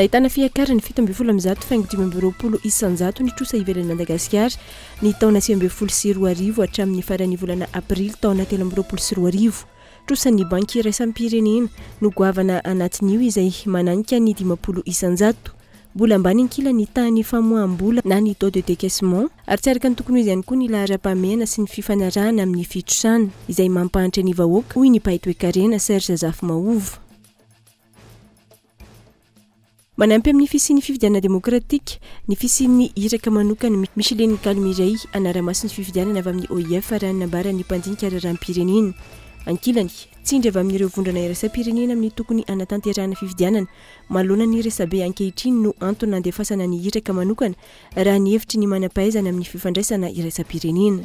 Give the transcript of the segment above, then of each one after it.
Nahitana fiakarany fito ambin'ny folo amin'ny zato faingo dimy amby roapolo isan-jato ny trosa ivelan'i Madagasikara ny taona sivy ambin'ny folo sy roa arivo hatramin'ny faran'ny volana aprily taona telo amby roapolo sy roa arivo. trosan'ny Banky Iraisam-pirenena no goavana anatin'io izay mananika ny dimampolo isan-jato. Mbola ambany ankilany tahan'ny famoaham-bola na ny taux de décaissement ary tsy araka ny tokony ho izy ihany koa ny laharam-pahamehana sy ny fifanarahana amin'ny fitrosana izay mampahantra ny vahoaka, hoy ny mpahay toekarena Serge Zafimahova. Manampy amin'ny fisian'ny fifidianana demokratika ny fisian'ny iraka manokan'i Micheline Galmireille hanara-maso ny fifidianana avy amin'ny OIF, raha ny nambaran'ny mpandinika raharaham-pirenena. Ankilany, tsindry avy amin'ireo vondrona iraisam-pirenena amin'ny tokony hanatanterahana fifidianana manoloana ny resabe ankehitriny no antony nandefasana ny iraka manokana, raha ny hevitry ny manam-pahaizana amin'ny fifandraisana iraisam-pirenena.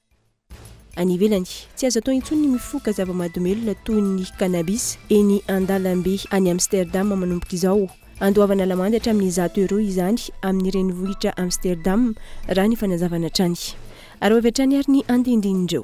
Any ivelany, tsy azo atao intsony ny mifoka zava-mahadomelona toy ny cannabis eny an-dalambe any Amsterdam manomboka izao. Andoavana lamandy hatramin'ny zato euros izany amin'ny renivohitra Amsterdam, raha ny fanazavana hatrany. Ary ho avy hatrany ary ny andinindinin'ireo.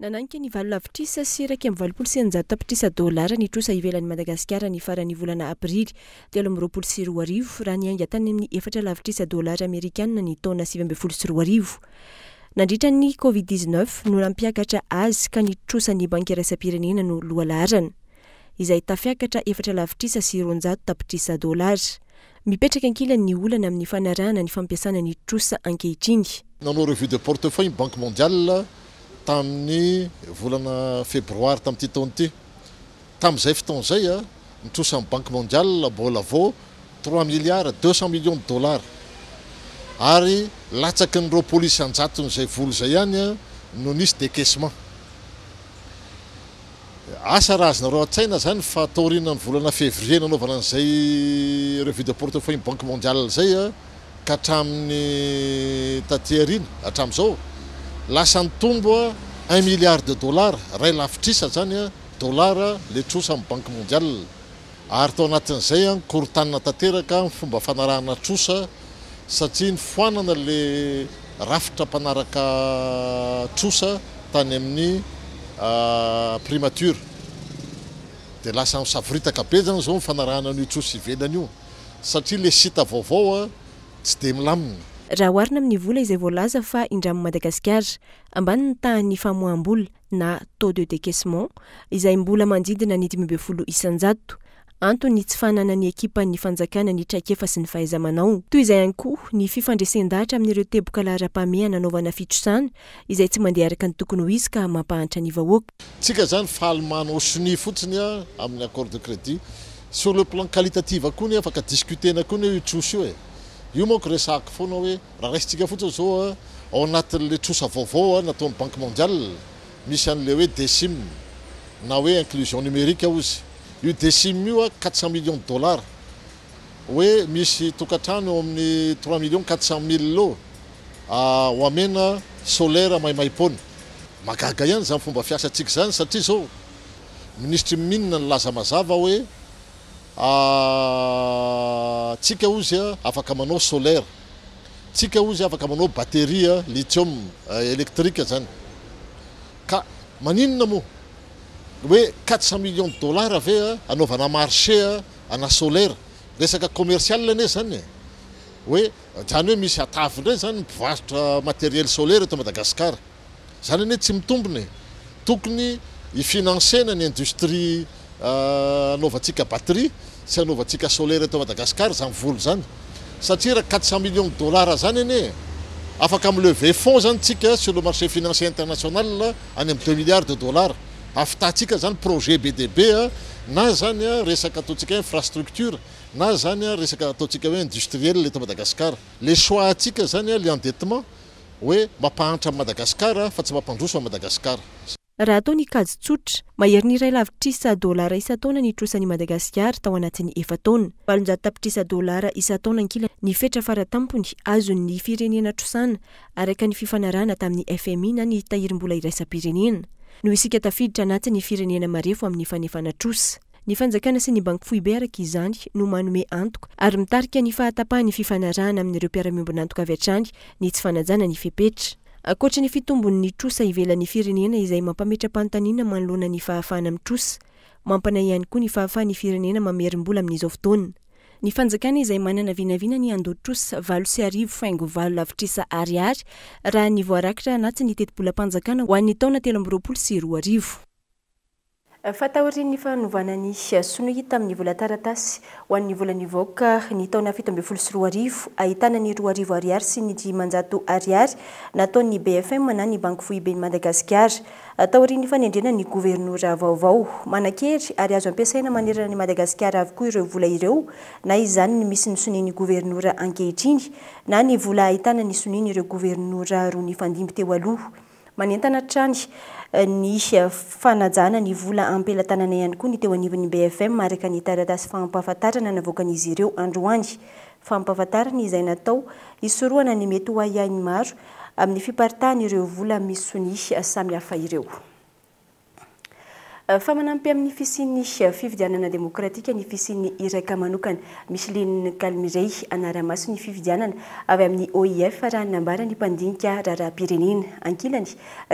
Nananika ny valo lavitrisa sy iraika amby valopolo sy eninjato tapitrisa dolara ny trosa ivelan'i Madagasikara ny faran'ny volana aprily telo amby roapolo sy roa arivo, raha niainga tany amin'ny efatra lavitrisa dolara amerikana ny taona sivy ambin'ny folo sy roa arivo. Nandritra ny Covid dix-neuf no nampiakatra azy ka ny trosan'ny Banky Iraisam-pirenena no lohalaharana. izay tafiakatra efatra lavitrisa sy roanjato tapitrisa dolara. Mipetraka ankilany ny olana amin'ny fanarahana ny fampiasana ny trosa ankehitriny. Nanao revue de portefeuille ny Banque mondiale tamin'ny volana febroary tamin'ity taona ity. Tamin'izay fotoana izay, ny trosan'ny Banque mondiale mbola vao trois milliards deux cents millions de dollars ary latsaky ny roapolo isan-jaton'izay vola izay ihany no nisy décaissement. Asa raha azonareo an-tsaina izany fa taorian'ny volana février nanaovana an'izay revue de portefeuille banque mondiale izay ka hatramin'ny taty aoriana hatramin'izao lasa nitombo un milliard de dollars, iray lavitrisa izany, dollars, ilay trosa amin'ny banque mondiale. Ary tao anatin'izay an korotanina tanteraka ny fomba fanarahana trosa satria nifoanana ilay rafitra mpanaraka trosa tany amin'ny primature dia lasa misavoritaka be zany zao ny fanarahana an'io trosa ivelany io satria ilay site vaovao an tsy dia milamina. Raha oharina amin'ny vola izay voalaza fa indramin'i Madagasikara, ambany ny tahan'ny famoaham-bola. na taux de décaissement, izay mbola manodidina ny dimy ambin'ny folo isan-jato. Antony tsy fananan'ny ekipan'ny fanjakana ny traikefa sy ny fahaiza-manao. Toy izay ihany koa ny fifandresen-dahatra amin'ireo teboka laharam-pahamehana anaovana fitrosana izay tsy mandeha araka ny tokony ho izy ka mampahantra ny vahoaka. Tsika zany faly manao sonia fotsiny amin'ny accord de crédit. Sur le plan qualitative koa anie afaka discuter-na koa anie io trosa io e. Io manko resahako foana hoe. Raha raisintsika fotsiny izao ao anatin'ilay trosa vaovao nataon'ny Banque Mondiale, misy an'ilay hoe DCIM na hoe inclusion numérique hozy. Io DCIM io quatre cent millions de dollars, hoe misy tokantrano eo amin'ny trois millions quatre cent mille eo ho amena solaire maimaim-poana. Mahagaga ihany izany fomba fiasantsika izany satria izao, minisitry ny mines nilaza mazava hoe. Ahh tsika ozy afaka manao solaire, tsika ozy afaka manao batterie lithium electrique zany ka maninona moa hoe quatre cent millions de dollars ve anaovana marché ana solaire? Resaka commercial anie zany e! Hoe zany hoe misy atavy ndray zany ny mpivarotra matériel solaire eto Madagascar. Izany anie tsy mitombina e! Tokony hi-financer-na ny industrie hanaovantsika batterie sy hanaovantsika solaire eto Madagascar izany vola izany. Satria raha quatre cent millions de dollars izany anie e! Afaka mi-lever fonds izany tsika sur le marché financier international any amin'ny deux milliards de dollars. Ahafitantsika izany projet be dia be na izany resaka ataontsika hoe infrastructure na izany resaka ataontsika hoe industriel eto Madagascar. Le choix antsika izany le endettement hoe mampahantra an'i Madagasikara fa tsy mampandroso an'i Madagasikara. Raha atao ny kajy tsotra, maherin'ny iray lavitrisa dolara isan-taona ny trosan'i Madagasikara tao anatin'ny efa-taona. Valonjato tapitrisa dolara isan-taona ankilany ny fetra fara-tampony azon'ny firenena trosana, araka ny fifanarahana tamin'ny fmi na ny Tahirimbola Iraisam-pirenena. Noho isika tafiditra anatin'ny firenena marefo amin'ny fanefana trosa, Ny fanjakana sy ny banky foibe araka izany no manome antoka ary mitarika ny fahatapahan'ny fifanarahana amin'ireo mpiara-miombon'antoka avy hatrany ny tsy fanajana ny fepetra. Ankoatra ny fitombon'ny trosa ivelan'ny firenena izay mampametra-panontaniana manoloana ny fahafahana mitrosa, mampanahy ihany koa ny fahafahan'ny firenena mamerim-bola amin'izao fotoana. Ny fanjakana izay manana vinavina ny handoa trosa valo sy arivo faingo valo lavitrisa Ariary raha ny voarakitra anatin'ny tetibolam-panjakana ho an'ny taona telo amby roapolo sy roa arivo. Fa taorian'ny fanovana ny sonia tamin'ny vola taratasy ho an'ny vola nivoaka ny taona fito ambin'ny folo sy roa arivo, ahitana ny roa arivo Ariary sy ny dimanjato Ariary nataon'ny BFM na ny Banky Foiben'i Madagasikara, taorian'ny fanendrena ny governora vaovao. Manan-kery ary azo ampiasaina manerana an'i Madagasikara avokoa ireo vola ireo, na izany ny misy ny sonian'ny governora ankehitriny, na ny vola ahitana ny sonian'ireo governora roa nifandimby teo aloha. Manentana hatrany ny fanajana ny vola am-pelatanana ihany koa ny teo anivon'ny BFM araka ny taratasy fampahafantarana navoakan'izy ireo androany. Fampahafantarana izay natao hisorohana ny mety ho ahiahin'ny maro amin'ny fiparitahan'ireo vola misy sonia samihafa ireo. Fa manampy amin'ny fisian'ny fifidianana demokratika ny fisian'ny iraka manokana, Micheline Calmirey, hanara-maso ny fifidianana avy amin'ny OIF raha ny nambaran'ny mpandinika raharaham-pirenena. Ankilany,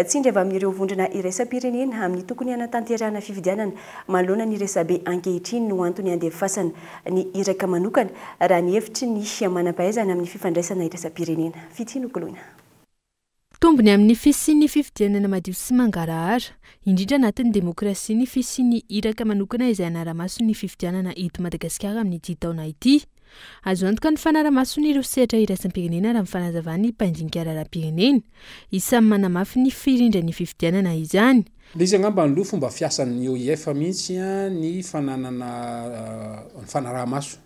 tsindry avy amin'ireo vondrona iraisam-pirenena amin'ny tokony hanatanterahana fifidianana manoloana ny resabe ankehitriny no antony handefasana ny iraka manokana, raha ny hevitry ny manam-pahaizana amin'ny fifandraisana iraisam-pirenena. Fitia nokoloina. Tombony amin'ny fisian'ny fifidianana madio sy mangarahara, indrindra anatin'ny demokrasia ny fisian'ny iraka manokana izay hanara-maso ny fifidianana eto Madagasikara amin'ity taona ity. Azo antoka ny fanara-masony ireo sehatra iraisam-pirenena raha ny fanazavan'ny mpandinika raharaham-pirenena, isan'ny manamafy ny firindran'ny fifidianana izany. Ilay izy angamba aloha fomba fiasan'ny OIF mihitsy ny fananana ny fanaraha-maso.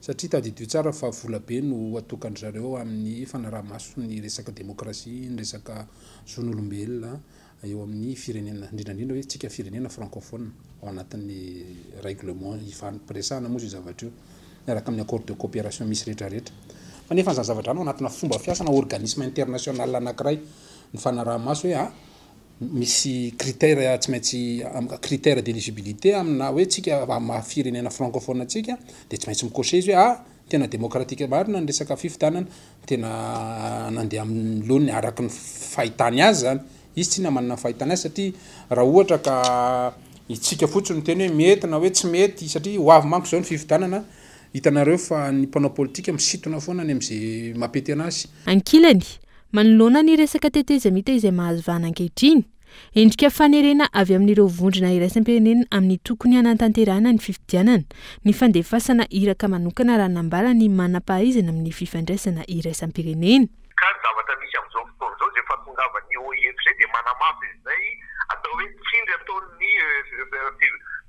satria tadidio tsara fa vola be no atokan-dry zareo amin'ny fanaraha-maso ny resaka demokrasia, ny resaka zon'olombelona eo amin'ny firenena, indrindra indrindra hoe tsika firenena francophone ao anatin'ny règlement ifampiresahana moa io zavatra io miaraka amin'ny accord de coopération misy rehetra rehetra. Fa nefa izany zavatra izany ao anatina fomba fiasana organisme international anankiray ny fanaraha-maso hoe a. Misy critère tsy maintsy critère d'eligibilité amina hoe tsika maha firenena francophone antsika dia tsy maintsy mi-cocher izy hoe ah tena démocratique marina ny resaka fifidianana, tena nandeha amin'ny laoniny araka ny fahitany azy zany, izy tsy manana ny fahitany azy satria raha ohatra ka itsika fotsiny no miteny hoe mety na hoe tsy mety satria ho avy manko izao ny fifidianana, hitanareo fa ny mpanao politika misintona foana ny amze maha-pety anazy. Ankilany, Manoloana ny resaka tetezamita izay mahazo vahana ankehitriny, endrika fanerena avy amin'ireo vondrona iraisam-pirenena amin'ny tokony hanatanterahana ny fifidianana ny fandefasana iraka manokana raha nambara ny manam-pahaizana amin'ny fifandraisana iraisam-pirenena. Ka ny zavatra misy amin'izao fotoana izao izay efa tongavan'ny OIF izay dia manamafy izay atao hoe tsindry ataon'ny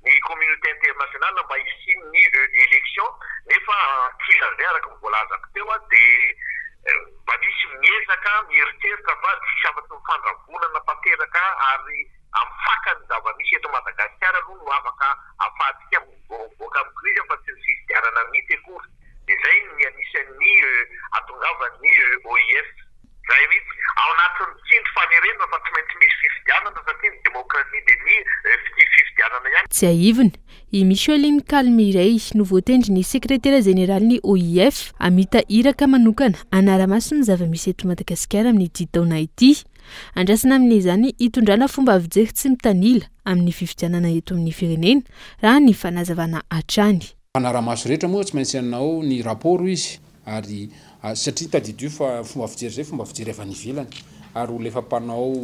ny communauté internationale mba hisian'ny elections nefa ankilany izay araka ny voalazako teo dia Mba misy miezaka mieritreritra fa tsisy afatsy ny fandravonana tanteraka ary amin'ny fakany ny zava-misy eto Madagasikara aloha no afaka afahantsika mivoaboaka amin'ny krizy fa tsy ny tsy fifidianana mihitsy akory dia zay ny anisan'ny atongavan'ny OIF zay mihitsy ao anatin'ny tsindry fanerena fa tsy maintsy misy fifidianana satria ny demokrasia dia ny fitia fifidianana ihany. Tsiahiviny I Micheline Calmiray no voatendrin'ny sekretera jeneralin'ny OIF, Amita Iraka manokana hanara-maso ny zava-misy eto Madagasikara amin'ity taona ity. Andrasana amin'izany hitondrana fomba fijery tsy mitanila amin'ny fifidianana eto amin'ny firenena, raha ny fanazavana hatrany. Mpanara-maso rehetra moa tsy maintsy hanao ny raporo izy. Ary satria tadidio fa fomba fijery izay fomba fijery avy any ivelany ary olona efa mpanao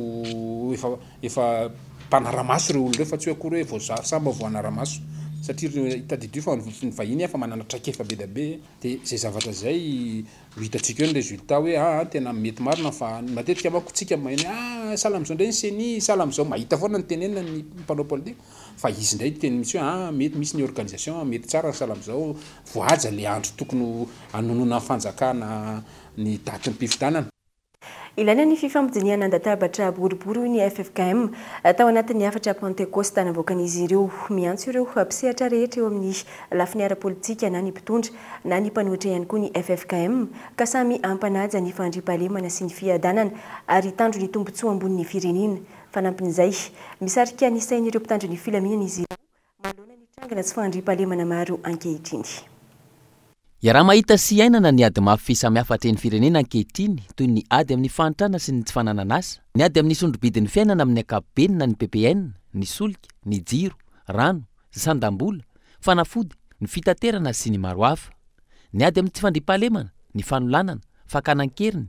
efa efa mpanara-maso ireo olona ireo fa tsy hoe akory hoe voazaha samba voanara-maso satria tadidio fa ny vahiny efa manana traikefa be dia be dia izay zavatra izay no hitantsika eo ny résultat hoe aa tena mety marina fa matetika manko isika maheno hoe aa sahala amin'izao indray ny ceni sahala amin'izao mahita foana ny tenenina ny mpanao politika Fa izy indray niteny mihitsy hoe ah mety misy ny organisation ah, mety tsara ny sahala amin'izao, voahaja ilay andro tokony ho hanononan'ny fanjakana ny datin'ny mpifidanana. Ilaina ny fifampidinihana an-databatra boribory hoy ny ffkm. Tao anatin'ny hafatra Pantekosta navoakan'izy ireo, miantso ireo mpisehatra rehetra eo amin'ny lafiny ara-politika na ny mpitondra na ny mpanohitra ihany koa ny ffkm ka samy hampanaja ny fandriampahalemana sy ny fiadanana ary hitandro ny tombontsoa ambonin'ny firenena Fanampin'izay, misarika ny sain'ireo mpitandro ny filaminana izy ireo manoloana ny trangana tsy fahandriampahalemana maro ankehitriny. Iaraha-mahita sy iainana ny ady mafy samihafa atrehin'ny firenena ankehitriny, toy ny ady amin'ny fahantrana sy ny tsy fananan'asa, ny ady amin'ny sondro-bidin'ny fiainana amin'ny ankapobeny na ny ppn, ny solika, ny jiro, rano, sandam-bola, fanafody, ny fitaterana sy ny maro hafa, ny ady amin'ny tsy fandriampahalemana, ny fanolanana, fakana an-keriny,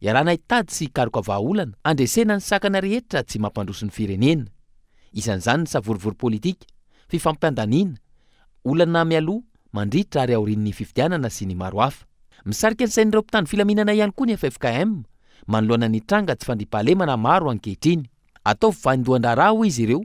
Iarahana hitady sy hikaroka vahaolana handresena ny sakana rehetra tsy mampandroso ny firenena. Isan'izany ny savorovoro politika, fifampiandaniana, olana mialoha, mandritra ary aorian'ny fifidianana sy ny maro hafa. Misarika ny sain'ireo mpitandro filaminana ihany koa ny ffkm manoloana ny tranga tsy fandriampahalemana maro ankehitriny. Ataovy vain-dohan-draharaha hoy izy ireo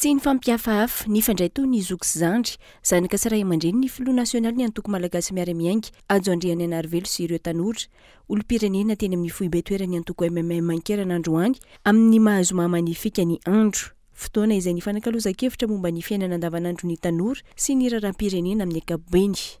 Tsy nifampihafahafa, nifandray toy ny zoky sy zandry, zanaka sy ray aman-dreny ny Filoha nasionalin'ny Antoko Malagasy Miara-Miainga, Hajo Andrianariarivelo sy ireo tanora, olom-pirenena teny amin'ny foibe toeran'ny antoko MMM Ankerana androany amin'ny maha zoma manifika ny andro, fotoana izay nifanakalozan-kevitra momba ny fiainana andavanandron'ny tanora sy ny raharaham-pirenena amin'ny ankapobeny.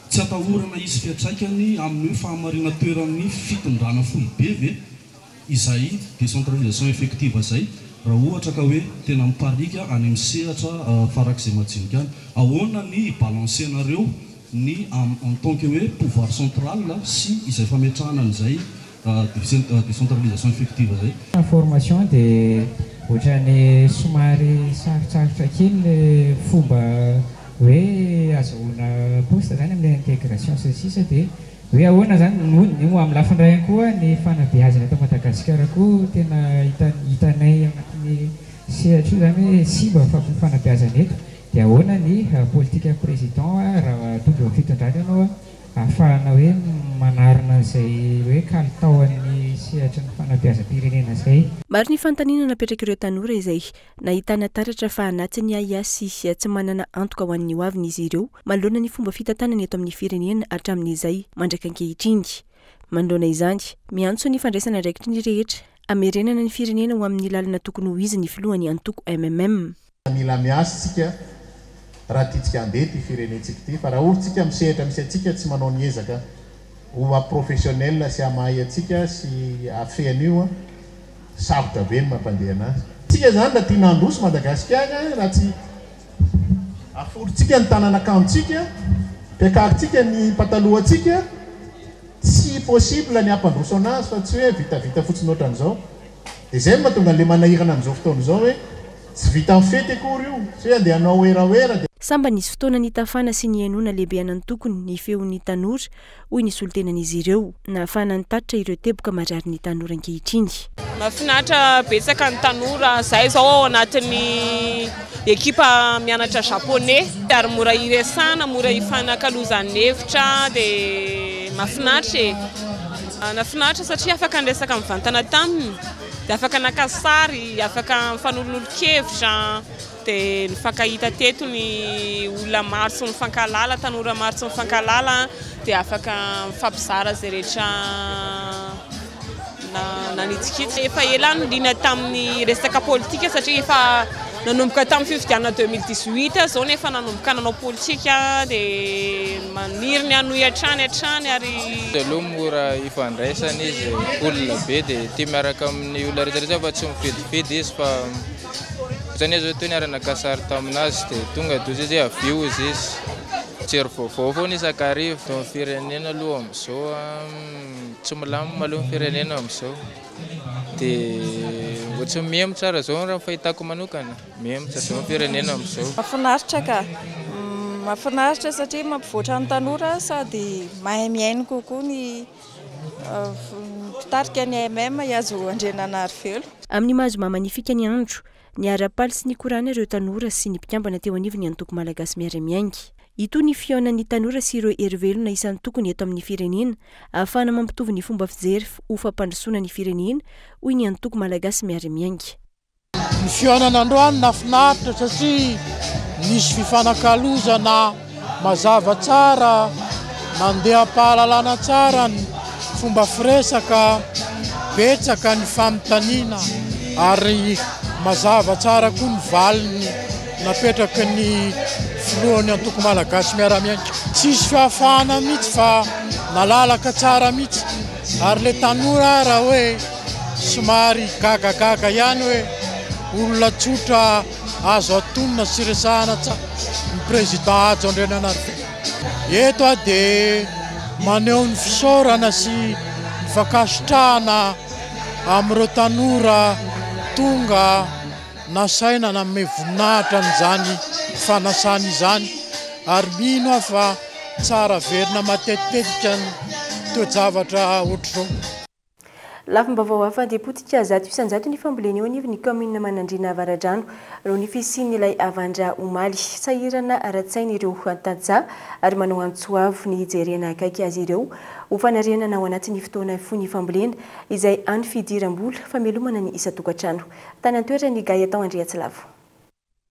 Tsy atahorana hisy fiantraikany amin'ny hoe fahamarinan-toeran'ny fitondrana foibe ve izay décentralisation effective izay raha ohatra ka hoe tena mipariaka any amin'ny sehatra farak'izay majinika any? Ahoana ny hi-balancer-nareo ny en tant que hoe pouvoir central sy izay fametrahana an'izay décentralisation effective zay. Information dia otrany somary sarotsarotra kely le fomba hoe azahoana poste zany amle intégration sy ny sisa dia hoe ahoana zany no no aminy lafiny iray ihany koa ny fanabeazana eto Madagasikara koa tena hitan'ny hitanay anatin'ny sehatra io zany hoe simba ny fanabeazana eto dia ahoana ny politika président raha tonga eo amin'ny fitondrana ianao. ahafahana hoe manarina an'izay hoe kalitao an'ny sehatry ny fanabeazam-pirenena izay. Maro ny fanontaniana napetrak'ireo tanora izay nahitana taratra fa anaty ny ahiahy sy tsy manana antoka ho an'ny hoaviny izy ireo manoloana ny fomba fitantanana eto amin'ny firenena hatramin'izay mandraka ankehitriny. Manoloana izany, miantso ny fandraisana andraikitry ny rehetra hamerenana ny firenena ho amin'ny lalana tokony ho izy ny filohan'ny antoko MMM. Fa mila miasa isika raha tiantsika handeha ity firenentsika ity fa raha ohatra isika misehatra misy antsika tsy manao ny ezaka ho ha professionnel sy hamahay antsika sy hafehy an'io an, sarotra be ny mampandeha anazy. Tsika izany raha tiana handroso Madagasikara raha tsy aforontsika ny tanan'akanjontsika, mpiakarontsika ny patalohantsika, tsy possible ny hampandroso anazy fa tsy hoe vitavita fotsiny ohatran'izao. Dia izay no mahatonga an'ilay manahirana amin'izao fotoana izao hoe Tsy vitan'ny fety akory io, tsy hoe andeha hanao werawera dia. Samba nisy fotoana nitafana sy nihenoana lehibe an'Antokony ny feon'ny tanora, hoy ny solontenan'izy ireo, nahafahana nitatitra ireo teboka marary ny tanora ankehitriny. Mahafinaritra betsaka ny tanora, za izao ao anatin'ny ekipa mianatra japoney ary mora iresahana, mora ifanakalozana hevitra dia mahafinaritra e! nahafinaritra satria afaka niresaka mivantana taminy. Dia afaka naka sary, afaka nifanolonolon-kevitra, dia nifankahita teto ny olona maro tsy mifankahalala, tanora maro tsy mifankahalala, dia afaka nifampizara izay rehetra nanitsikitsika. Efa ela aho no liana tamin'ny resaka politika satria efa. Nanomboka tamin'ny fifidianana deux mille dix huit aho izao no efa nanomboka nanao politika dia maniry ny hanohy hatrany hatrany ary. Izy aloha mora ifandraisana izy, olona be dia tia miaraka amin'ny olona rehetra rehetra fa tsy mifidifidy izy fa ohatran'ny hoe zao toa niara-naka sary tamin'azy dia tonga dia ohatran'ny hoe avy eo izy izy, mijery vaovao foana isan-kariva. Ny firenena aloha amin'izao an, tsy milamina aloha ny firenena amin'izao. Dia mbola tsy miha mitsara izao raha ny fahitako manokana. Miha mitsara izao ny firenena amin'izao. Mahafinaritra ka! Mahafinaritra satria mampivoatra ny tanora sady mahay mihaino kokoa ny mpitarika ny AMM, i Hajo Andriananarivelo. Amin'ny maha zoma manifika ny andro, Niara-paly sy nikorana ireo tanora sy ny mpikambana teo anivon'ny Antoko Malagasy Miara-Miainga. Hitohy ny fihaonan'ny tanora sy ireo hery velona isan-tokony eto amin'ny firenena ahafahana mampitovy ny fomba fijery ho fampandrosoana ny firenena, hoy ny Antoko Malagasy Miara-Miainga. Ny fihaonana androany nahafinaritra satria nisy fifanakalozana. mazava tsara, mandeham-pahalalana tsara ny fomba firesaka, betsaka ny fanontaniana ary mazava tsara koa ny valiny napetraky ny filohan'ny antoko malagasy miara-miainga. Tsisy fihafahana mihitsy fa nalalaka tsara mihitsy ary le tanora ara hoe somary gagagaga ihany hoe olona tsotra azo atonina sy resahana tsara ny Président Hajo Andriananaribe. Eto aho dia maneho ny fisaorana sy ny fankasitrahana amin'ireo tanora tonga nasaina nanome voninahitra an'izany fanasana izany ary mino aho fa tsy haraverina matetitetika ny toe-javatra ohatr'izao. Lafim-baovao hafa dia potika zato isan-jato ny fambolena eo anivon'ny kaominina Manandriana Avaradrano noho ny fisian'ilay havandra omaly. Sahirana ara-tsaina ireo tantsaha ary manao antso avo ny hijerena akaiky azy ireo ho fanarenana ao anatin'ny fotoana fohy ny fambolena izay hany fidiram-bola famelomana ny isan-tokantrano. Tany an-toerana i Gaëtan Andriatsilavo.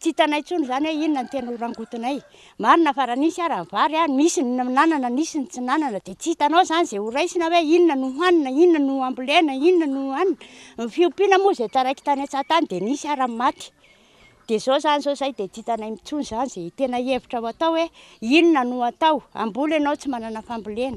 Tsy hitanay intsony izany hoe inona no tena ho rangotinay. Marina fa raha nisy ara ny vary, nisy ny nanana, nisy ny tsy nanana, dia tsy hitanao izany izay ho raisina hoe inona no hohanina, inona no hambolena, inona no hohanina. Ny fiompiana moa izay taraiky tany an-tsaha tany dia nisy ara ny maty. Dia izao izany izao izay dia tsy hitanay intsony izany izay tena hevitra ho atao hoe inona no atao. Hamboly ianao tsy manana fambolena.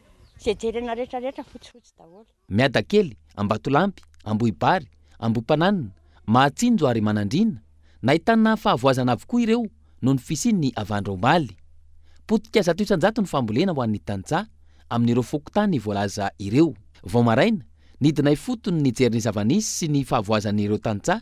Izay jerena rehetra rehetra fotsy fotsy daholo. Miadakely, Ambatolampy, Ambohibary, Ambohipananina, Mahatsinjo ary Manandriana, nahitana fahavoazana avokoa ireo noho ny fisian'ny havandra omaly. Potika zato isan-jato ny fambolena ho an'ny tantsaha amin'ireo fokontany voalaza ireo. Vao maraina, nidina ifotony nijery ny zava-nisy sy ny fahavoazan'ireo tantsaha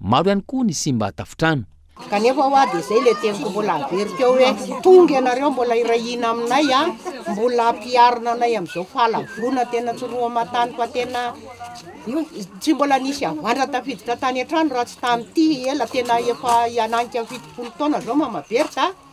Maro ihany koa ny simba tafotrano. Kanefa hoa dia izay ilay teniko mbola averiko eo hoe tonga ianareo mbola hiray hina aminay a, mbola hampiharina anay amin'izao fahalavoana tena tsy roa aman-tany fa tena io tsy mbola nisy havandra tafiditra tany an-trano raha tsy tamin'ity ela tena efa hananika fitopolo taona izao mama Bertha a.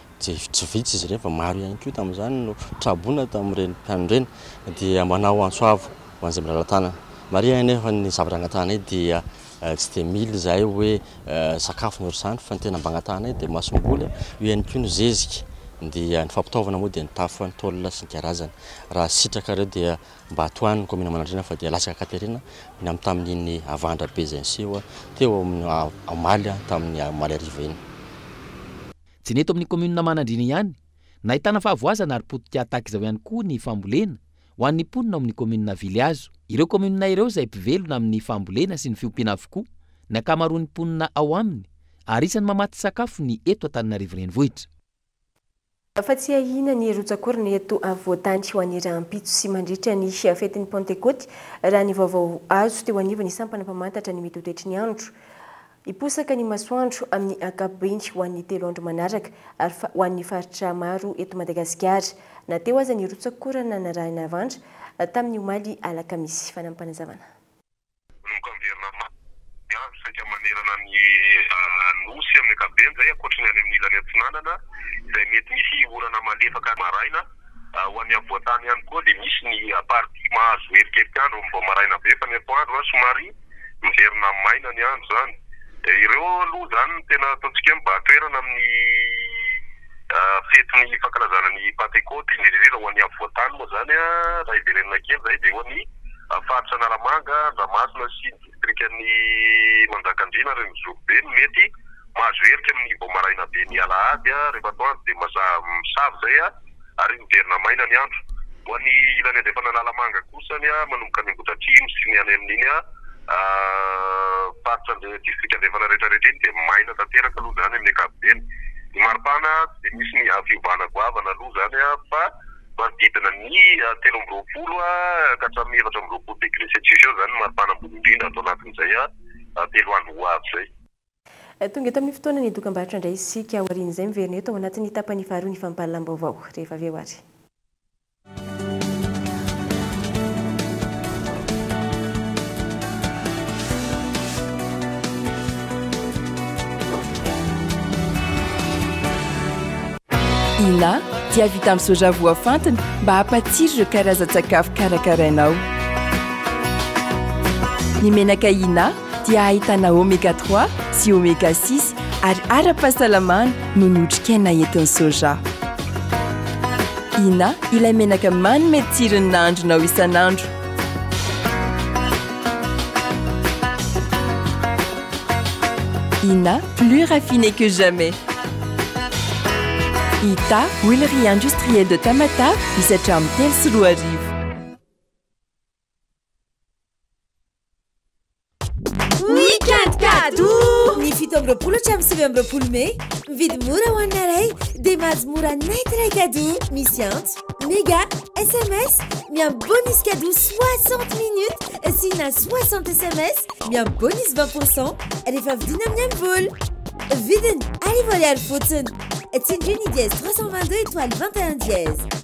dia tsy vitsy izy ireny fa maro ihany koa tamin'izany no traboina tamin'ireny mpihaino ireny dia manao antso avo ho an'izay milala tanana. Marihina anefa ny zavatra angatahanay dia tsy dia mila izahay hoe sakafo ohatry izany fa ny tena mba angatahanay dia masomboly eo ihany koa ny zezika dia ny fampitaovana moa dia ny tafo any tôle sy ny karazany raha sitrakareo dia mba ato any ny kaominina Manandriana fa dia latsaka Katerina ny amin'ny tamin'iny havandra be izay niseho teo amin'ny omaly tamin'ny omaly hariva iny. Tsy ny eto amin'ny kaominina Manandriana ihany no ahitana fahavoazana ary potika tahaka izao ihany koa ny fambolena ho an'ny mponina ao amin'ny kaominina Vilihazo. Ireo kaominina ireo izay mpivelona amin'ny fambolena sy ny fiompiana avokoa ny ankamaroan'ny mponina ao aminy ary isan'ny mamatsy sakafo ny eto Antananarivo Renivohitra. Fa tsy ahiana ny rotsak'orona eto afovoan-tany ho an'ny rahampitso sy mandritra ny fetin'ny Pantekoty, raha ny vaovao azo teo anivon'ny sampana mpamantatra ny mitotoetry ny andro. Hiposaka ny masoandro amin'ny ankapobeny ho an'ny telo andro manaraka ary ho an'ny faritra maro eto Madagasikara. Na teo aza ny rotsak'orana narahina havandra tamin'ny omaly alakamisy. Fanampin'Panazavana. Manomboka miverina amin'ny maha-be azy saika manerana ny Nosy amin'ny ankapobeny izay, ankoatry ny any amin'ny ilany atsinanana izay mety misy orana malefaka maraina. Ho an'ny afovoan-tany ihany koa dia misy ny partie mahazo erikeritr'andro vao maraina be fa ny atoandro somary. miverina maina ny andro zany de ireo aloha zany no tena ataontsika hoe mibaha toerana amin'ny fetin'ny fankalazana ny pantekoty indrindra indrindra ho an'ny afovoantany moa zany a raha hiverenana kely zay de ho an'ny faritra Analamanga, Andramasina sy ny distrikan'ny Manjakandriana, Renivozokibe no mety mahazo herika amin'ny vao maraina be ny alahady a rehefa atoandro de maza misavy zay a. ary miverina maina ny andro. Ho an'ny ilany andrefan'ny Analamanga kosa ny manomboka any Ambohidratrimo sy ny any amin'iny faritra ny distrika andrefana rehetrarehetra iny dia maina tanteraka aloha izany amin'ny ankapobeny. Ny maripana tsy dia misy ny fiovana goavana aloha izany fa manodidina ny telo amby roapolo ka hatramin'ny efatra amby roapolo degré celsius eo izany ny maripana ambony indrindra ato anatin'izay telo andro ho avy izay. Tonga eto amin'ny fotoana ny dokam-barotra indray isika. Aorian'izay miverina eto ao anatin'ny tapany faharoa ny fampahalalam-baovao. Rehefa avy eo ary. Ina dia vita amin'ny soja voafantina mba hampatsiro ireo karazan-tsakafo karakarainao. Ny menaka Ina dia ahitana oméga trois sy oméga six ary ara-pahasalamana noho ny otrikaina entin'ny soja. Ina ilay menaka manome tsiro ny nahandronao isan'andro. Ina plus raffiné que jamais. Ita huilerie industrielle de Tamatave misy hatramin'ny telo sy roa arivo. Week-end cadeau! Ny fito amby roapolo hatramin'ny sivy amby roapolo mey, mividy mora ho an'ny ray dia mahazo mora net iray cadeau. Misy antso, méga, SMS miampy bonus cadeau 60 minutes sy na 60 SMS miampy bonus 20 pour cent rehefa vidiana amin'ny Amvoly. Vidiny arivo ariary fotsiny. Tsinjo ny dièse 322 étoile 21 dièse.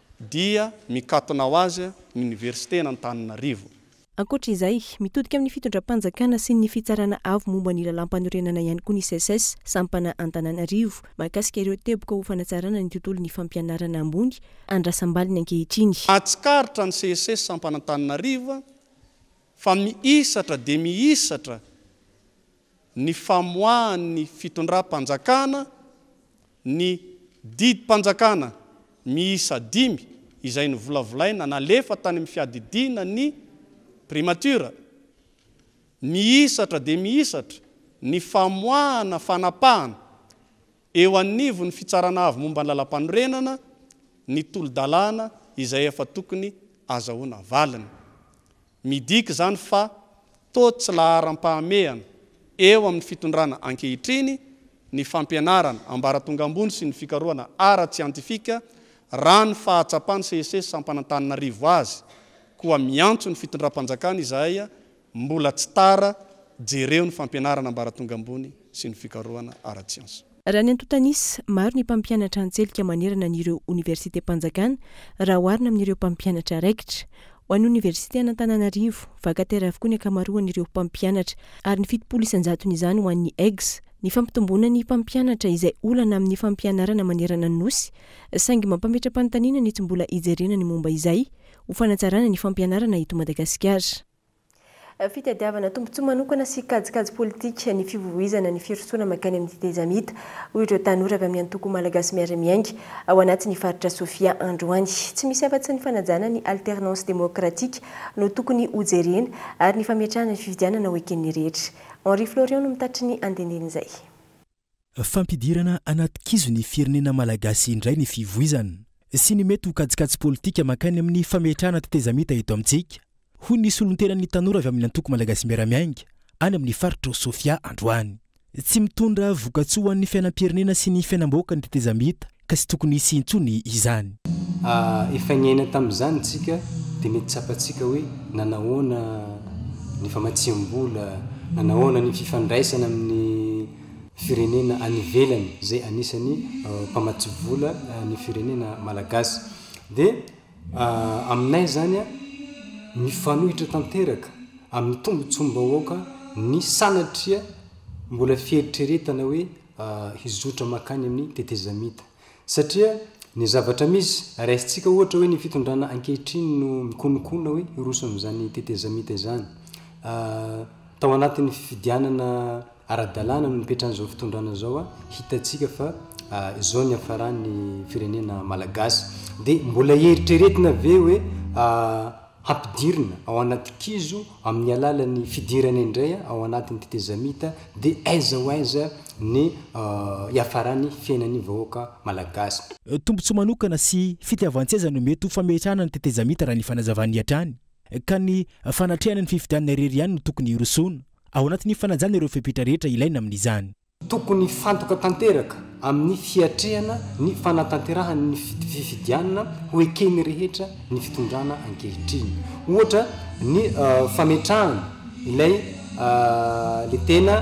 dia mikatona ho azy ny Oniversiten'Antananarivo. Ankoatra izay, mitodika amin'ny fitondram-panjakana sy ny Fitsarana Avo momba ny Lalàmpanorenana ihany koa ny Seces, Sampana Antananarivo, mahakasika ireo teboka ho fanatsarana ny tontolon'ny fampianarana ambony andrasam-baliny ankehitriny. Ahatsikaritra ny Seces Sampan'Antananarivo fa mihisatra dia mihisatra ny famoahan'ny fitondram-panjakana ny didim-panjakana miisa dimy izay novolavolaina nalefa tany amin'ny fiadidiana ny primatiora, mihisatra dia mihisatra ny famoahana fanapahana eo anivon'ny Fitsarana Avo momba ny Lalampanorenana ny tolo-dalàna izay efa tokony azahoana valiny. Midika izany fa toa tsy laharam-pahamehana eo amin'ny fitondrana ankehitriny ny fampianarana ambaratonga ambony sy ny fikarohana ara-tsiantifika raha ny fahatsapan'ny CEC sampan'Antananarivo azy, koa miantso ny fitondram-panjakana izay mbola tsy tara jereo ny fampianarana ambaratonga ambony sy ny fikarohana ara-tsiansa. Raha ny antontan'isa, maro ny mpampianatra an-tselika manerana an'ireo oniversitem-panjakana raha oharina amin'ireo mpampianatra raikitra. Ho an'ny oniversite an'Antananarivo, vacataire avokoa ny ankamaroan'ireo mpampianatra ary ny fitopolo isan-jaton'izany ho an'ny Egs. Ny fampitomboana ny mpampianatra izay olana amin'ny fampianarana manerana ny Nosy, saingy mampametra-panontaniana ny tsy mbola ijerena ny momba izay ho fanatsarana ny fampianarana eto Madagasikara. Fitadiavana tombontsoa manokana sy kajikajy politika ny fivoizana ny firosoana mankany amin'ny tetezamita, hoy ireo tanora avy amin'ny antoko Malagasy Miara-Miainga ao anatin'ny faritra Sofia androany. Tsy misy afa-tsy ny fanajana ny alternance demokratika no tokony hojerena ary ny fametrahana ny fifidianana ho eken'ny rehetra. Henri Florian no mitatitra ny andinindinin'izay. Fampidirana anaty kizo ny firenena malagasy indray ny fivoizana sy ny mety ho kajikajy politika mankany amin'ny fametrahana tetezamita eto amintsika, hoy ny solontenan'ny tanora avy amin'ny antoko Malagasy Miara-Miainga any amin'ny faritr'i Sofia androany. Tsy mitondra vokatsoa ho an'ny fiainam-pirenena sy ny fiainam-bahoaka ny tetezamita. ka tsy tokony hisy intsony izany. Efa niaina tamin'izany isika dia mety tsapantsika hoe nanahoana ny famatsiam-bola, nanahoana ny fifandraisana amin'ny firenena any ivelany izay anisan'ny mpamatsy vola ny firenena malagasy. Dia aminay izany mifanohitra tanteraka amin'ny tombontsoam-bahoaka ny sanatria mbola fieritreretana hoe hizotra mankany amin'ny tetezamita. Satria ny zavatra misy, raisintsika ohatra hoe ny fitondrana ankehitriny no mikonokono hoe hiroso amin'izany tetezamita izany. Tao anatin'ny fifidianana ara-dalàna no nipetran'izao fitondrana izao, hitantsika fa izao ny hafaran'ny firenena malagasy. Dia mbola eritreretina ve hoe Hampidirina ao anaty kizo amin'ny alalan'ny fidirana indray ao anatin'ny tetezamita dia aiza ho aiza ny hiafaran'ny fiainan'ny vahoaka Malagasy. Tombontsoa manokana sy fitiavan-tseza no mety ho fametrahana ny tetezamita raha ny fanazavany hatrany, ka ny fanatrehana ny fifidianana irery ihany no tokony hirosoana. Ao anatin'ny fanajana ireo fepetra rehetra ilaina amin'izany. Tokony hifantoka tanteraka amin'ny fiatrehana ny fanatanterahan'ny fifidianana ho eken'ny rehetra ny fitondrana ankehitriny. Ohatra, ny fametrahana ilay ilay tena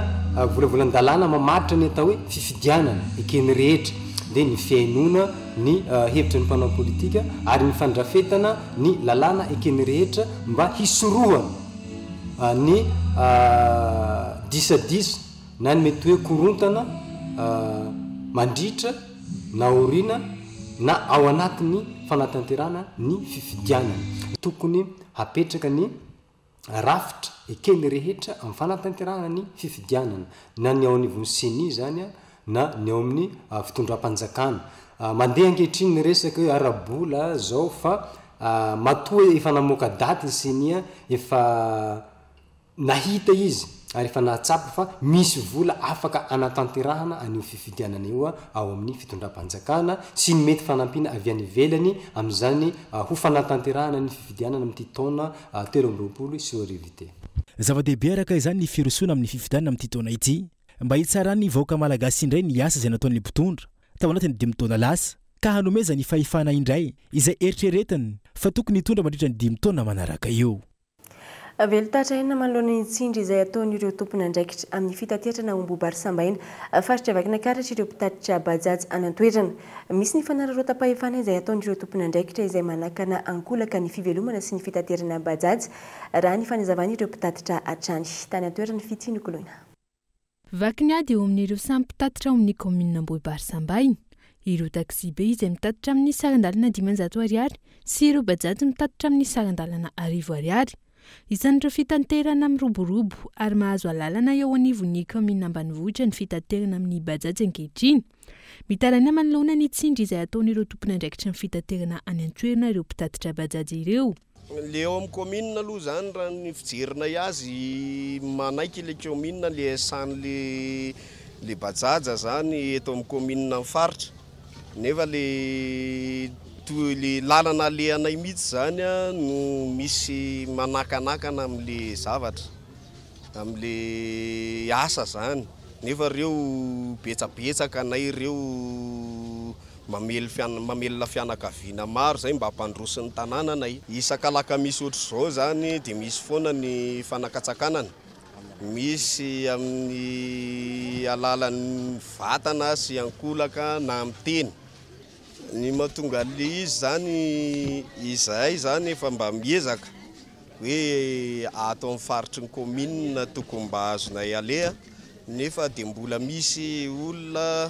volavolan-dalàna mamaritra ny atao hoe fifidianana eken'ny rehetra, dia ny fihainoana ny hevitra ny mpanao politika ary ny fandrafetana ny lalàna eken'ny rehetra mba hisorohana ny disadisa. na ny mety hoe korontana mandritra na aoriana na ao anatin'ny fanatanterahana ny fifidianana. Tokony hapetraka ny rafitra eken'ny rehetra amin'ny fanatanterahana ny fifidianana, na ny ao anivon'ny Ceni izany na ny ao amin'ny fitondram-panjakana. Mandeha ankehitriny ny resaka hoe ara-bola izao fa matoa efa namoaka daty ny Ceni, efa. Nahita izy ary efa nahatsapa fa misy vola afaka hanatanterahana an'io fifidianana io ao amin'ny fitondram-panjakana sy ny mety fanampiana avy any ivelany amin'izany ho fanatanterahana ny fifidianana amin'ity taona telo amby roapolo sy roa arivo ity. Zava-dehibe araka izany ny firosoana amin'ny fifidianana amin'ity taona ity mba hitsaran'ny vahoaka malagasy indray ny asa izay nataon'ny mpitondra tao anatin'ny dimy taona lasa ka hanomezany fahefana indray izay eritreretiny fa tokony hitondra mandritra ny dimy taona manaraka eo. Velon-taritr'aina manoloana ny tsindry izay ataon'ireo tompon'andraikitra amin'ny fitatiatrana omby bary sambaina. Faritra Vakinankaratra ireo mpitatitra Bajaj any an-toerana. Misy ny fanararaotam-pahefana izay ataon'ireo tompon'andraikitra izay manakana ankolaka ny fivelomana sy ny fitaterana Bajaj, raha ny fanazavan'ireo mpitatitra hatrany tany an-toerana. Fitia nokoloina. Vaky ny ady eo amin'ireo samy mpitatitra ao amin'ny kaominina Ambohibary Sambahiny, ireo taxi-be izay mitatitra amin'ny saran-dalana dimanjato ariary sy ireo bajaj mitatitra amin'ny saran-dalana arivo ariary. Isan'ireo fitanterana miroborobo ary mahazo alalana eo anivon'ny kaominina ambanivohitra ny fitaterana amin'ny bajaj ankehitriny. Mitaraina manoloana ny tsindry izay ataon'ireo tompon'andraikitry ny fitaterana any an-toerana ireo mpitatitra bajaj ireo. Le ao am kaominina aloha zany raha ny fijerinay azy manaiky le kaominina le esan le le bajaja zany eto am kaominina am faritra nefa le toa le lalana alehanay mitsy zany a no misy manakanakana am le zavatra am le asa zany nefa reo betsabetsaka anay reo Mamely fian mamelona fianakaviana maro zay mba hampandroso ny tanananay. Isakalakamisy otrzao zany de misy foana ny fanakatsakanana misy amin'ny alalan'ny vatana sy ankolaka na amin'ny teny. Ny mahatonga an'le izy zany izahay zany efa mba miezaka hoe ato amin'ny faritry ny commune tokony mba azonay aleha nefa de mbola misy olona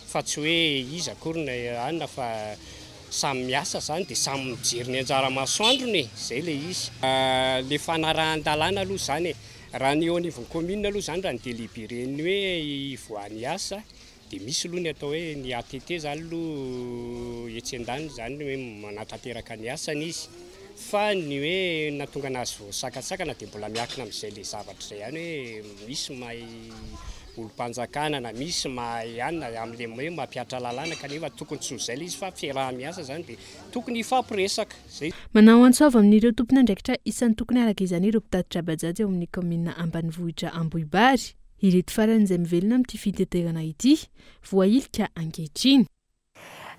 fa tsy hoe iza akory no arahina fa samy miasa zany dia samy mijery ny anjara masoandrony e! zay le izy, le fanarahan-dalàna aloha zany e! raha ny eo anivon'ny commune aloha zany raha ny deliberen'ny hoe hivoahan'ny asa dia misy aloha ny atao hoe ny ATT zany aloha etsy andaniny zany hoe manatanteraka ny asany izy. Fa ny hoe nahatonga anazy voasakantsakana dia mbola miankina amin'izay ilay zavatra izay ihany hoe misy mahay olom-panjakana na misy mahay ihany na amin'ilay hoe mampihatra lalàna kanefa tokony tsy ho izay ilay izy fa fiaraha-miasa izany dia tokony hifampiresaka. Izay. Manao antso avo amin'ireo tompon'andraikitra isan'ny tokony araka izany ireo mpitatitra bajaj ao amin'ny kaominina ambanivohitra Ambohibary, ireto farany izay mivelona amin'ity fitetehana ity, voahilika ankehitriny.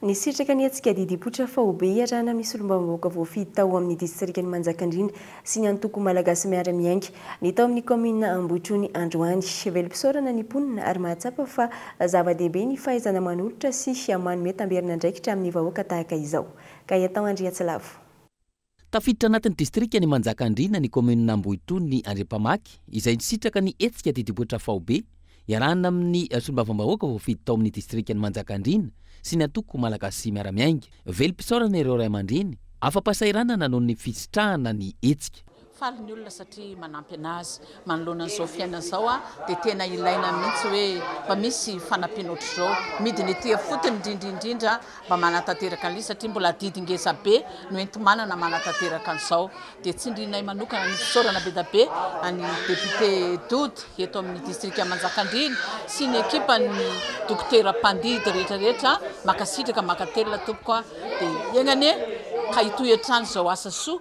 Nisitraka ny hetsika didim-poitra faobe iarahana amin'ny solombavambahoaka voafidy tao amin'ny distrikan'i Manjakandriana sy ny antoko Malagasy Miara-miainga ny tao amin'ny kaominina Ambohitrony androany. Velom-pisaorana ny mponina ary mahatsapa fa zava-dehibe ny fahaizana manolotra sy manome tamberin'andraikitra amin'ny vahoaka tahaka izao. Gaëtan Andriatsilavo. Tafiditra anatin'ny distrikan'i Manjakandriana ny kaominin'Ambohitony Andriampamaky, izay nisitraka ny hetsika didipoitra faobe, iarahana amin'ny solombavambahoaka voafidy tao amin'ny distrikan'i Manjakandriana sy ny antoko Malagasy Miara-Miainga. Velom-pisaorana ireo ray aman-dreny, afa-pahasahiranana noho ny fisitrahana ny hetsika. Faly ny olona satria manampy anazy. Manoloana an'izao fiainana izao dia tena ilaina mihitsy hoe mba misy fanampiana ohatr'izao. Midina ety ifotony indrindra indrindra mba manatanteraka an'ilay izy satria mbola adidy ngeza be no enti-manana manatanteraka an'izao. Dia tsindrianay manokana ny fisaorana be dia be an'i Député Dodo eto amin'ny Distrika Manjakandriana sy ny ekipan'ny Dokotera mpandidy rehetra rehetra. Mankasitraka, mankatelina tompoko a! Dia hiaigna anie ka hitohy hatrany izao asa soa.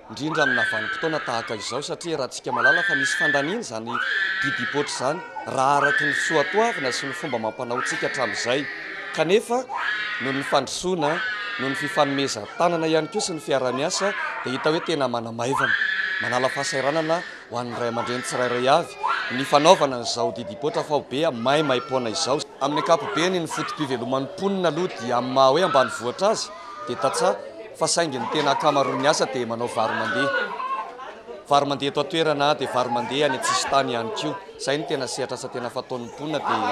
indrindra amina vanim-potoana tahaka izao satria rantsika malala fa misy fandaniana izany didipoitra izany raha araka ny soatoavina sy ny fomba amam-panaontsika hatramin'izay kanefa noho ny fandrosoana, noho ny fifanomezan-tanana ihany koa sy ny fiaraha-miasa dia hita hoe tena manamaivana. Manala fahasahiranana ho an'ny ray aman-dreny tsirairay avy ny fanaovana an'izao didipoitra faobe maimaim-poana izao. Amin'ny ankapobeny ny foto-piveloman'ny mponina aloha dia amin'ny maha hoe ambanivohitra azy dia tantsaha fa saingy ny tena ankamaroan'ny asa dia manao vary mandeha. Vary mandeha eto an-toerana dia vary mandeha any an-tsisintany ihany koa. Izay no tena sehatr'asa tena fataon'ny mponina dia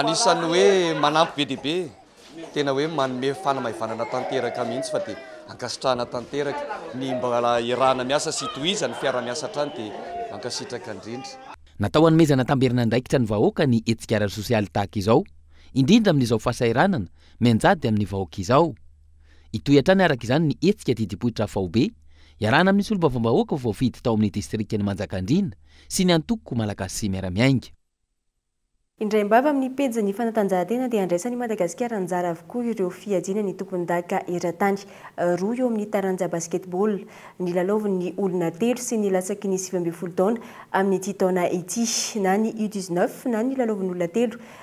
anisan'ny hoe manampy be dia be. Tena hoe manome fanamaivanana tanteraka mihitsy fa dia ankasitrahana tanteraka. Ny mbola iarahana miasa sy tohizan'ny fiaraha-miasa hatrany dia mankasitraka indrindra. Natao hanomezana tamberin'andraikitra ny vahoaka ny hetsika ara-sosialy tahaka izao, indrindra amin'izao fahasahiranana mianjady amin'ny vahoaka izao. Hitohy hatrany araka izany ny hetsika didim-poitra faobe, iarahana amin'ny solombavambahoaka voafidy tao amin'ny distrikan'i Manjakandriana sy ny antoko Malagasy Miara-Miainga. Indray am-bava amin'ny pejin'ny fanatanjahantena dia andraisan'i Madagasikara anjara avokoa ireo fiadiana ny tompondaka eran-tany roa eo amin'ny taranja basketball nilalaovin'ny olona telo sy ny latsaky ny sivy ambin'ny folo taona amin'ity taona ity na ny U dix-neuf na ny lalaovin'olona telo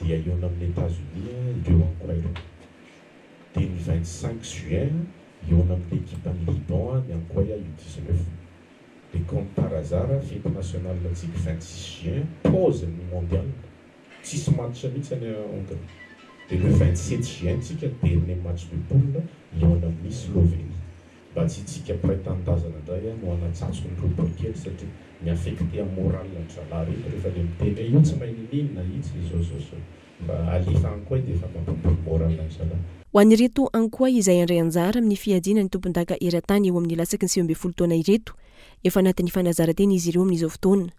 dia hihaona amin'i Etazonia ireo ankoairany. Dia ny vingt cinq juin hihaona amin'ny ekipan'ny Liban ny ankoay U dix neuf. Dia comme par hasard fety national antsika vingt six juin paozin'ny mondial tsisy match mihitsy any Hongrie. Dia le vingt sept juin antsika dernier match de poule hihaona amin'ny Slovenie. Mba tsy hitsika mpiray tanindrazana indray aho no hanatsatso ny roboy kely satria mi-affecter amin'ny morale an'i zalahy reto rehefa le miteny hoe io tsy mahay nininona, itsy izao izao izao. Mba alefa any koa e dia efa mampimbo ny morale ny zalahy. Ho an'ireto ankoay izay handray anjara amin'ny fiadiana ny tompondaka eran-tany eo amin'ny latsaky ny sivy ambin'ny folo taona ireto, efa anatin'ny fanazaran-tena izy ireo amin'izao fotoana.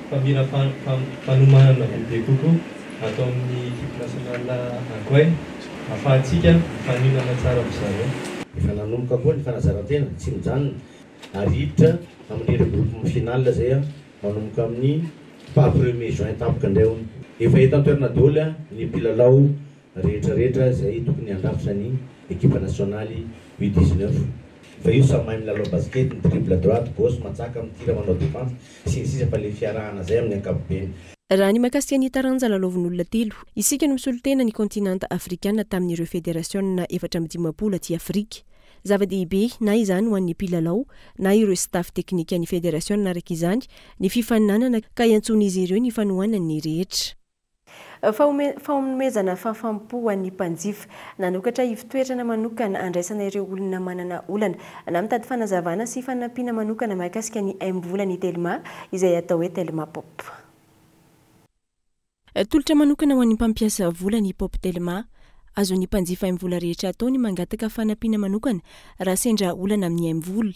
Famirampanomanana be dia kokoa ato amin'ny Equipe Nationale Ankoay afahantsika mifaninana tsara ry zareo. Efa nanomboka koa ny fanazaran-tena tsy mijanona ary hiditra amin'ny regroupement final izay manomboka amin'ny faha premier juin tampoka indray hono. Efa eto an-toerana daholo ny mpilalao rehetra rehetra izay tokony handrafitra ny ekipa nasionaly U dix-neuf fa io samy mahay milalao basket ny dribble droite gauche matsaka mitira manao defense sy ny sisa fa le fiarahana zay amin'ny ankapobeny. Raha ny makasika ny taranja lalaovin'olona telo, isika no misolo tena ny kontinanta afrikana tamin'ireo federasiona efatra amby dimampolo aty Afrika. Zava-dehibe, na izany ho an'ny mpilalao, na ireo staff teknikan'ny federasiona araka izany, ny fifaninanana ka iantsoan'izy ireo ny fanohanan'ny rehetra. Fanomezana fahafaham-po ho an'ny mpanjifa. Nanokatra ivon-toerana manokana handraisana ireo olona manana olana na mitady fanazavana sy fanampiana manokana mahakasika ny haimbovola ny Telma, izay atao hoe Telma Pop. Tolotra manokana ho an'ny mpampiasa vola ny Pop Telma. Azon'ny mpanjifa haimbovola rehetra atao ny mangataka fanampiana manokana raha sendra olana amin'ny haimbovola.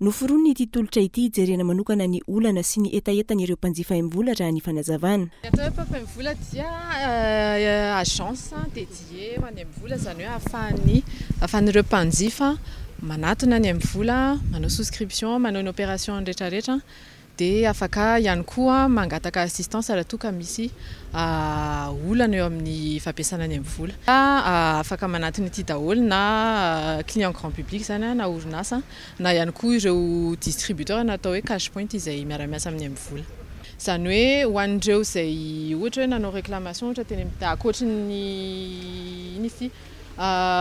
Noforonin'ity tolotra ity hijerena manokana ny olana sy ny hetahetan'ireo mpanjifa aim-bola raha ny fanazavana. Ny atao hoe mpampiasa aim-bola dia agence dédiée ho an'ny aim-bola, izany hoe ahafahan'ny, ahafahan'ireo mpanjifa manatona ny aim-bola, manao souscription, manao ny opération-ny rehetrarehetra Dia afaka ihany koa mangataka assistance raha toa ka misy olana eo amin'ny fampiasana ny mvola. Afaka manatona ity daholo na client grand public izany na orinasa na ihany koa ireo distributeur na atao hoe cash point izay miara-miasa amin'ny mvola. Izany hoe ho an'ireo izay ohatra hoe nanao réclamation ohatra teny amin'ny ankoatry ny iny ity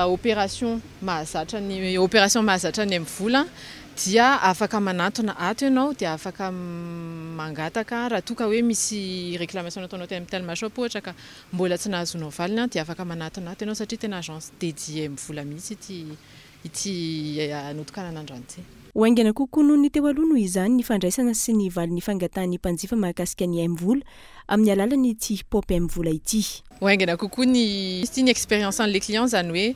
opération mahazatra ny opération mahazatra ny mvola Dia afaka manatona ato ianao dia afaka mangataka raha toa ka hoe misy réclamation nataonao teny amin'ny Telma shop ohatra ka mbola tsy nahazoanao valiny dia afaka manatona ato ianao satria tena agence dédiée amin'ny vola mihitsy ity ity anotokanana andrano ity. Ho haingana kokoa noho ny teo aloha noho izany ny fandraisana sy ny valiny fangatahan'ny mpanjifa mahakasika ny M-vola amin'ny alalan'ity Pop M-vola ity. Ho haingana kokoa ny ity ny expérience an'ilay client izany hoe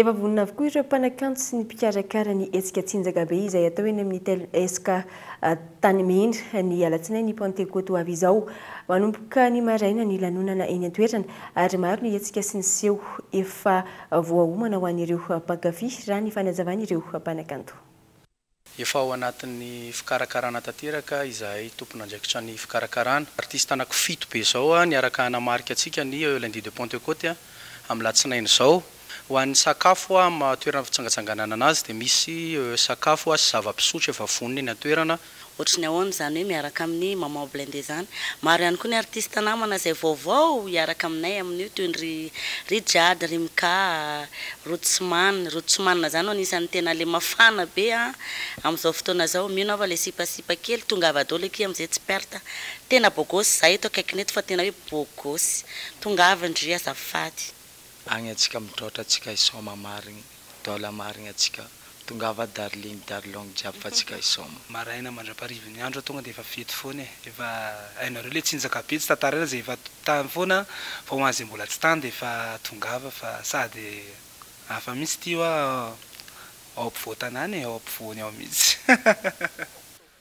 Efa vonona avokoa ireo mpanakanto sy ny mpikarakara ny hetsika tsinjakabe izay hatao eny amin'ny Tel Esk Antanimena ny alatsinainy pantekoty ho avy izao. Manomboka ny maraina ny lanonana eny an-toerana ary maro ny hetsika sy ny seho efa voaomana ho an'ireo mpankafy raha ny fanazavan'ireo mpanakanto. Efa ao anatin'ny fikarakarana tanteraka izahay tompon'andraikitra ny fikarakarana. Artista anakifito be izao niaraka hanamarika antsika ny Heure Lundi de Pentecôte amin'ny latsinainy izao. Ho an'ny sakafo amin'ny toerana fitsangatsanganana anazy dia misy sakafo sy zava-pisotro efa vonona eny an-toerana. Ohatry ny ahoana izany hoe miaraka amin'ny Maman Blindé izany? Maro ihany koa ny artista namana izay vaovao hiaraka aminay amin'io toy ny ry Jade, ry Mika, Rotsman, Rotsman zany no anisan'ny tena le mafana be an! Amin'izao fotoana izao, mino aho fa le sipasipa kely, tongava daholo akia amin'izay tsy perte. Tena bôgôsy za eto akaikiny eto fa tena hoe bôgôsy. Tongava ndry azafady. Agny atsika midraotra atsika isaoma marigny, dola marigny atsika. Tongava darling darlong jiaby fa tsy kay som. Maraina mandram-parivin'ny andro tonga dia efa fety foana e! Efa hainareo le tsinjaka be tsy tantaraina zay efa tany foana fa ho an'zay mbola tsy tany dia efa tongava fa sady hafa mihitsy ity hoa ao ampovoan-tanàna e, ao ampovoany ao mihitsy.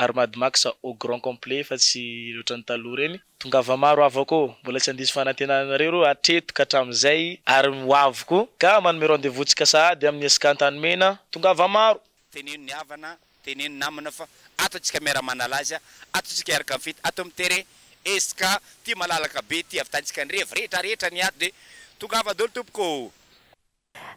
Ary Mad Max au grand complet fa tsy le ohatran'ny taloha ireny. Tongava maro havako ô! Mbola tsy handiso fanantenana anareo ireo hatreto ka hatramin'izay ary ho avy koa. Ka manome rendez-vous ntsika sahady amin'ny Esca Antanimena. Tongava maro! Teneno ny havana, teneno ny namana fa ato tsika miara manala azy, ato tsika hiaraka mifety, ato amin'ny terrain Esca ty malalaka be ty, avitantsika ny revy rehetra rehetra ny ato de tongava dolo tompoko ô!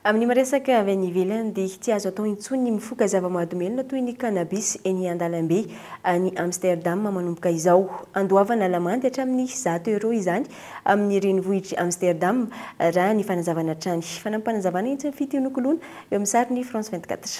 Amin'ny miresaka avy any ivelany dia tsy azo atao intsony ny mifoka zava-mahadomelina toy ny cannabis eny an-dalambe any Amsterdam manomboka izao. Andoavana lamandy hatramin'ny zato euros izany amin'ny renivohitr'i Amsterdam, raha ny fanazavana hatrany. Fanampim-panazavana intsony fitionokoloana eo amin'ny sarin'i France vingt-quatre.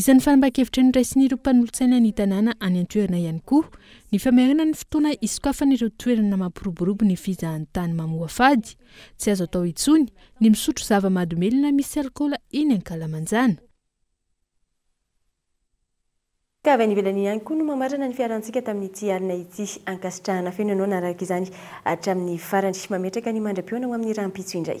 Isan'ny fanapahan-kevitra noraisin'ireo mpanolotsaina ny tanàna any an-toerana ihany koa ny famerana ny fotoana hisokafana ireo toerana mampiroborobo ny fizahan'ny tany mamoafady. Tsy azo atao intsony ny misotro zava-mahadomelina misy alikaola eny ankalamanjana. Ka avy any ivelany ihany koa no mamarana ny fiharantsika tamin'ity alina ity. Ankasitrahana feno ianao nanaraka izany hatramin'ny farany. Mametraka ny mandra-pihaona ho amin'ny rahampitso indray.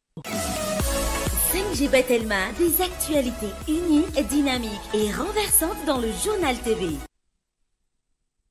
5G Batelma, des actualités uniques, dynamiques et renversantes dans le Journal TV.